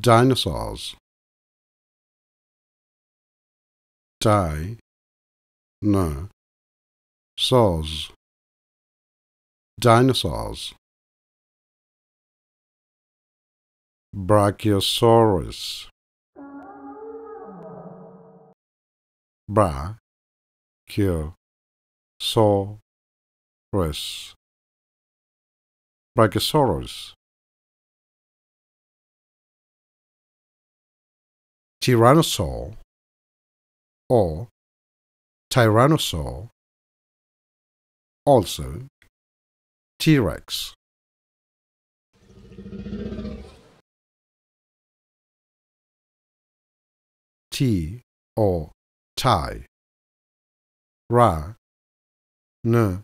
dinosaurs. Die no saws dinosaurs. Brachiosaurus. Bra kyo saw brachiosaurus tyrannosaur or tyrannosaur, also T-Rex. T or Tai Ra, n,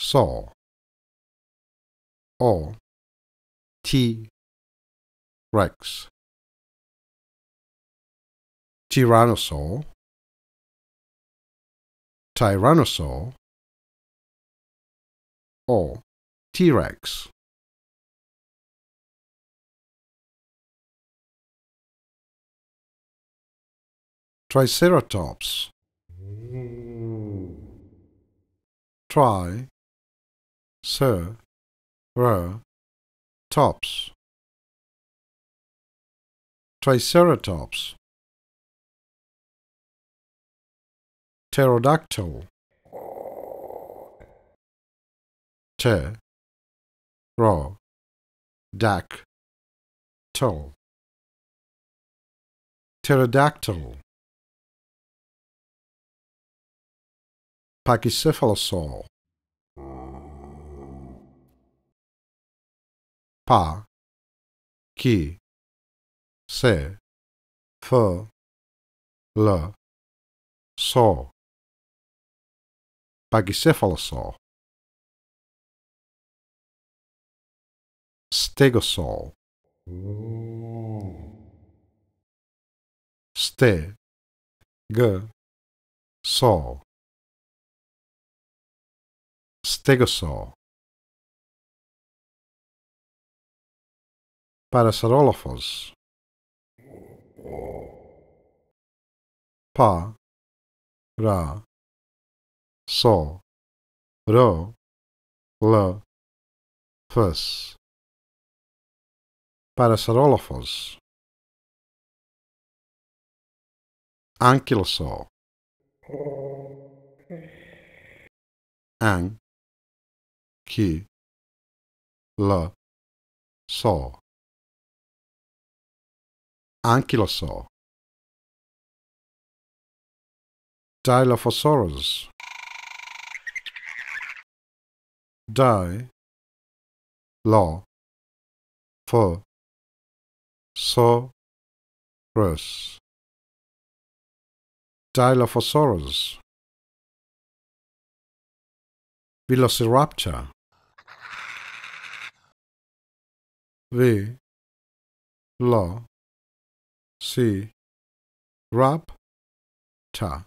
saw. Or T, Rex. Tyrannosaur, Tyrannosaur, or T-Rex. Triceratops. Tri Sir Rer Tops Triceratops Pterodactyl. Te. Ro. Dak. Toe. Pterodactyl. Pachycephalosaur. Pa. Ki. Se. Fe. Le. Saw. Pachycephalosaur Stegosaur Ste G Saw Stegosaur Parasaurolophus Pa. Ra so, ro, l, fus. Parasaurolophus. Ankylosaur. An, ki, l, saw. Ankylosaur. Dilophosaurus. Die, law, for, so, rus. Dilophosaurus. Velociraptor. V. Law. C. Rap. Ta.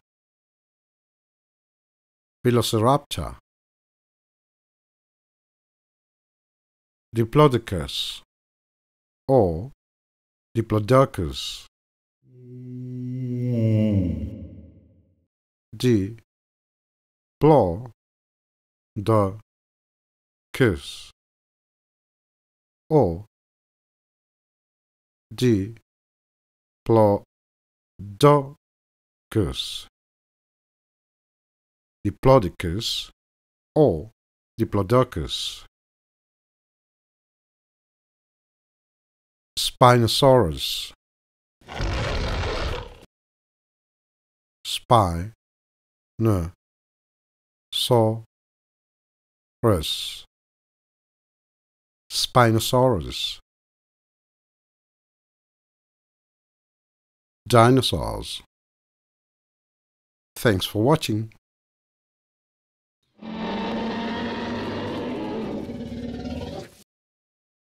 Velociraptor. Diplodocus or Diplodocus. D. Plo. The. Kiss. Or D. Plo. Docus. Diplodocus or Diplodocus. Spinosaurus. Spy, ne, so, res. Spinosaurus. Dinosaurs. Thanks for watching.